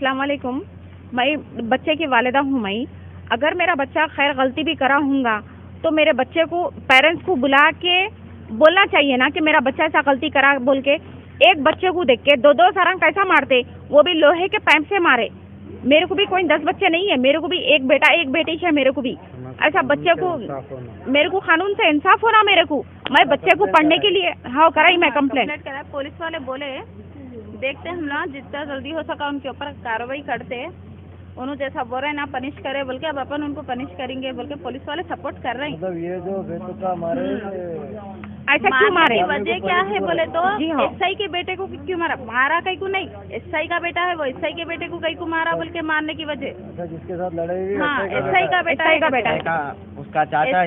अस्सलाम वालेकुम मैं बच्चे की वालिदा हूँ मैं। अगर मेरा बच्चा खैर गलती भी करा हूँगा तो मेरे बच्चे को पेरेंट्स को बुला के बोलना चाहिए ना कि मेरा बच्चा ऐसा गलती करा बोल के। एक बच्चे को देख के दो दो सारंग कैसा मारते वो भी लोहे के पैप से मारे। मेरे को भी कोई दस बच्चे नहीं है मेरे को भी एक बेटा एक बेटी है मेरे को भी। ऐसा बच्चे को मेरे को कानून से इंसाफ होना मेरे को। मैं बच्चे को पढ़ने के लिए हाँ कराई मैं कंप्लेंट कंप्लेंट पुलिस वाले बोले देखते हम लोग जितना जल्दी हो सका उनके ऊपर कार्रवाई करते उन्होंने जैसा बोल रहे हैं ना पनिश करे बोल के अब अपन उनको पनिश करेंगे बोल के पुलिस वाले सपोर्ट कर रहे हैं। मतलब ये जो बेतुका मारे ऐसा क्यों मारे? वजह क्या है बोले तो? एस हाँ। एसआई के बेटे को क्यों मारा? मारा कहीं को नहीं। एसआई का बेटा है वो। एसआई के बेटे को कहीं को मारा बोल के मारने की वजह। अच्छा जिसके साथ लड़ाई हुई हाँ अच्छा एसआई का बेटा का बेटा उसका चाचा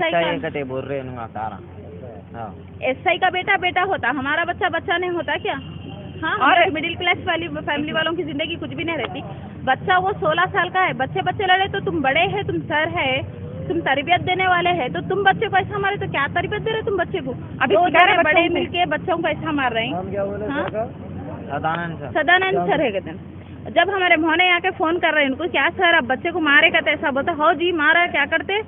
ही बोल रहे हैं सारा। हाँ। का बेटा बेटा होता। हमारा बच्चा बच्चा नहीं होता क्या? हाँ और- मिडिल क्लास वाली फैमिली वालों की ज़िंदगी कुछ भी नहीं रहती। बच्चा वो सोलह साल का है बच्चे बच्चे लड़े तो तुम बड़े हैं तुम सर है तुम तरबियत देने वाले हैं तो तुम बच्चे को ऐसा मारे तो क्या तरबियत दे रहे तुम बच्चे को? अभी दो सिखा जने बड़े बच्चों को। मिलके बच्चों को ऐसा मार रहे हैं। नाम क्या बोले हाँ? सदानंद सर। है कहते हैं। जब हमारे मोहने आके फ़ोन कर रहे हैं उनको क्या सर अब बच्चे को मारे कहते ऐसा बोलते हो जी मारा क्या करते?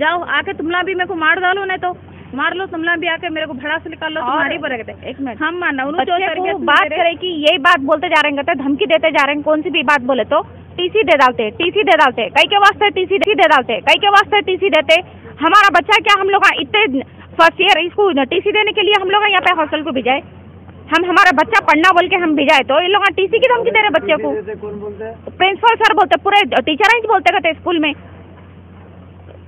जाओ आके तुमला भी मेरे को मार डालो नहीं तो। मार लो तुमला भी आके मेरे को भड़ा से निकाल लो तुम्हारी बोले कहते एक मिनट। हम मानना उन्होंने जो बच्चे तरबियत को में बात करे कि यही बात बोलते जा रहे हैं धमकी देते जा रहे हैं कौन सी भी बात बोले तो? टीसी दे डालते टीसी दे डालते कई के वास्ते टीसी दे डालते कई के वास्ते टीसी देते। हमारा बच्चा क्या हम लोग इतने फ़र्स्ट ईयर इसको टीसी देने के लिए हम लोग यहाँ पे हॉस्टल को भिजाए? हम हमारा बच्चा पढ़ना बोल के हम भिजाए तो ये लोग टीसी की धमकी दे रहे बच्चे को। जैसे कौन बोलते हैं? प्रिंसिपल सर बोलते पूरे टीचर ही बोलते कहते स्कूल में।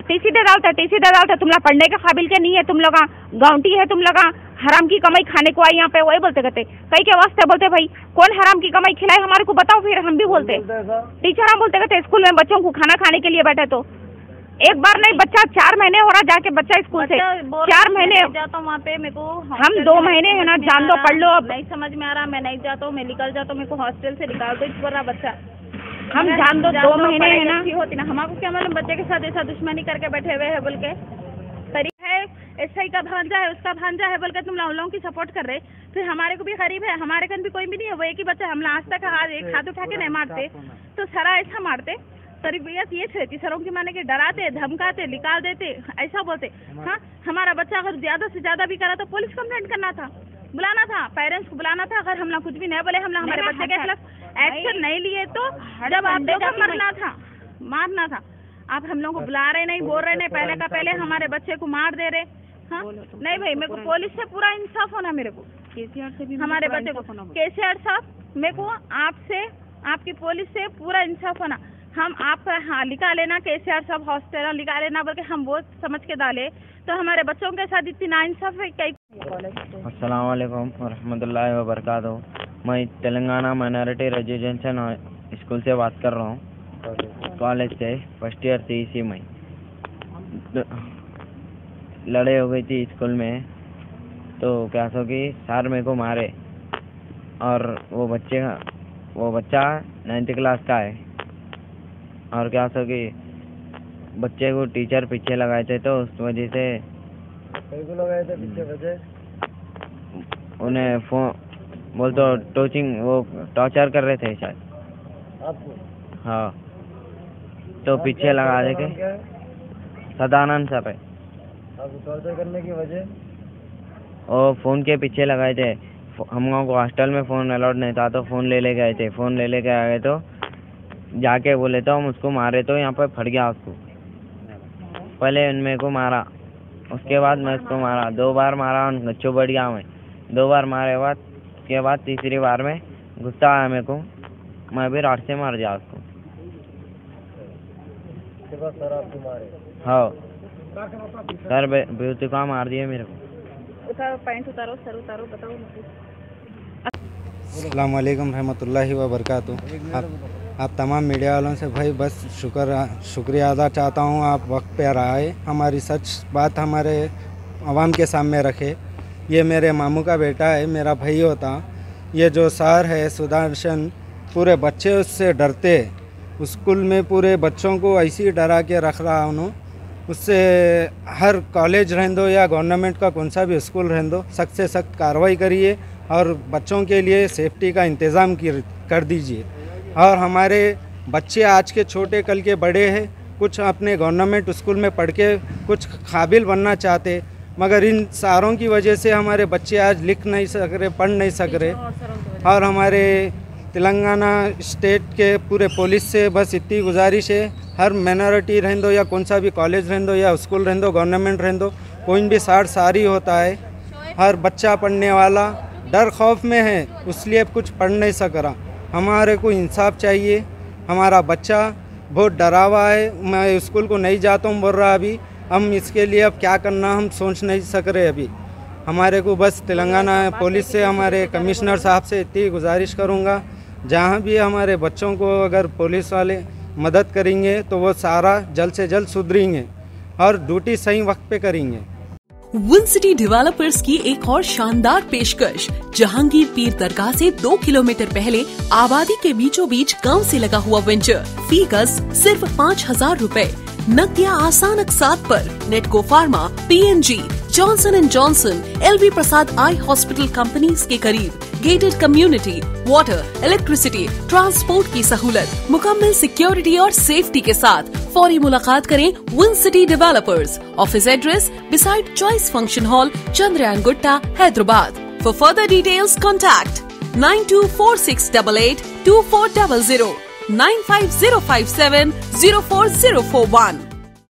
टीसी दे डालते टीसी दे डालते तुम लोग पढ़ने के काबिल के नहीं है तुम लोग गाउंटी है तुम लोग हराम की कमाई खाने को आई यहाँ पे वही बोलते कहते। कई के वास्ते बोलते भाई कौन हराम की कमाई खिलाए हमारे को? बताओ फिर हम भी बोलते। टीचर हम बोलते कहते स्कूल में बच्चों को खाना खाने के लिए बैठे तो। एक बार नहीं बच्चा चार महीने हो रहा जाके बच्चा स्कूल से। चार महीने जाता हूँ वहाँ पे मेरे को हम दो महीने है ना, जान दो, पढ़ लो अब। नहीं समझ में आ रहा मैं नहीं जाता हूँ मैं निकल जाता हूँ मेरे को हॉस्टल से निकाल दो रहा बच्चा। हम जान दो दो महीने है ना। होती ना। हमारे क्या मालूम बच्चे के साथ ऐसा दुश्मनी करके बैठे हुए हैं बोल के। तरीका है एसआई का भांजा है उसका भांजा है बोल के तुम लोगों की सपोर्ट कर रहे फिर हमारे को भी गरीब है हमारे कन भी कोई भी नहीं है वो एक ही बच्चा हम आज तक आज एक हाथ उठा के नहीं मारते। तो सारा ऐसा मारते। तरबियत ये रहती सरों की माने के डराते धमकाते निकाल देते ऐसा बोलते। हाँ हमारा बच्चा अगर ज़्यादा से ज़्यादा भी करा तो पुलिस कंप्लेंट करना था। बुलाना था पेरेंट्स को बुलाना था अगर हम कुछ भी नहीं बोले हम लोग हमारे बच्चे के खिलाफ एक्शन नहीं लिए तो जब आप देखो मरना था मारना था। आप हम लोग को बुला रहे नहीं बोल रहे नहीं पहले का पहले हमारे बच्चे को मार दे रहे। हाँ? नहीं भाई मेरे को पुलिस से पूरा इंसाफ होना मेरे को। केसीआर से भी हमारे बच्चे को। केसीआर साहब मेरे को आपसे आपकी पुलिस से पूरा इंसाफ होना। हम आप हाँ लिखा लेना केसीआर साहब हॉस्टल लिखा लेना बल्कि हम वो समझ के डाले। तो हमारे बच्चों के साथ इतनी नाइंसाफ है कई अस्सलाम वालेकुम वरहमतुल्लाहि वबरकातुहू मैं तेलंगाना माइनॉरिटी रेजिडेंशियल स्कूल से बात कर रहा हूँ। कॉलेज से फ़र्स्ट ईयर थी इसी में। लड़ाई हो गई थी स्कूल में। तो क्या सो कि सर मेरे को मारे। और वो बच्चे वो बच्चा नाइन्थ क्लास का है। और क्या सो कि बच्चे को टीचर पीछे लगाए थे तो उस वजह से उन्हें फ़ोन बोल तो टोचिंग वो टॉर्चर कर रहे थे शायद। आपको हाँ। तो पीछे लगा दे के है? सदानंद सर है टॉर्चर करने की वजह? वो फ़ोन के पीछे लगाए थे। हम लोगों को हॉस्टल में फ़ोन अलाउड नहीं था तो फ़ोन ले ले गए थे। फ़ोन ले ले के आ गए तो जाके बोले तो हम उसको मारे तो यहाँ पर फट गया उसको। पहले मेरे को मारा। उसके बाद मैं उसको मारा। दो बार मारा और गच्चो बढ़ गया मैं दो बार मारे बाद उसके बाद तीसरी बार में गुस्सा आया मेरे को। मैं भी रात से मार दिया उसको। हाँ। सर बे- बेवकूफ़ा मार दिए मेरे को। उतारो पैंट उतारो सर उतारो बताओ अल्लाम रहमतुल्लाहि व बरकातु आप आप तमाम मीडिया वालों से भाई बस शुक्र, शुक्रिया अदा चाहता हूँ, आप वक्त पे आए हमारी सच बात हमारे आवाम के सामने रखे। ये मेरे मामू का बेटा है, मेरा भाई होता। ये जो सर है, सुदर्शन, पूरे बच्चे उससे डरते। स्कूल में पूरे बच्चों को ऐसे डरा के रख रहा उन्होंने उससे हर कॉलेज रहने दो या गवर्नमेंट का कौन सा भी स्कूल रहने दो सख्त से सख्त कार्रवाई करिए और बच्चों के लिए सेफ्टी का इंतज़ाम कर दीजिए। और हमारे बच्चे आज के छोटे, कल के बड़े हैं, कुछ अपने गवर्नमेंट स्कूल में पढ़ के कुछ काबिल बनना चाहते मगर इन सारों की वजह से हमारे बच्चे आज लिख नहीं सक रहे, पढ़ नहीं सक रहे। और हमारे तेलंगाना स्टेट के पूरे पुलिस से बस इतनी गुजारिश है, हर माइनॉरिटी रहन दो या कौन सा भी कॉलेज रहन दो या स्कूल रहन दो, गवर्नमेंट रहन दो, कोई भी सार सारी होता है। हर बच्चा पढ़ने वाला डर खौफ में है इसलिए कुछ पढ़ नहीं सक रहा। हमारे को इंसाफ चाहिए हमारा बच्चा बहुत डरा हुआ है मैं स्कूल को नहीं जाता हूँ बोल रहा अभी हम इसके लिए अब क्या करना हम सोच नहीं सक रहे अभी। हमारे को बस तेलंगाना पुलिस से हमारे कमिश्नर साहब से इतनी गुजारिश करूँगा जहाँ भी हमारे बच्चों को अगर पुलिस वाले मदद करेंगे तो वो सारा जल्द से जल्द सुधरेंगे और ड्यूटी सही वक्त पे करेंगे। विन सिटी डेवलपर्स की एक और शानदार पेशकश, जहांगीर पीर दरगाह से दो किलोमीटर पहले आबादी के बीचों बीच गाँव से लगा हुआ वेंचर फ़ी गज सिर्फ़ पाँच हज़ार रूपए। नकदिया आसान अकसात पर Natco Pharma PNG Johnson and Johnson LV Prasad eye hospital companies के करीब gated community water electricity transport की सहूलत मुकम्मल सिक्योरिटी और सेफ्टी के साथ फौरी मुलाकात करें Win City developers office address beside choice function hall Chandrayangutta Hyderabad for further details contact nine two four six double eight two four double zero nine five zero five seven zero four zero four one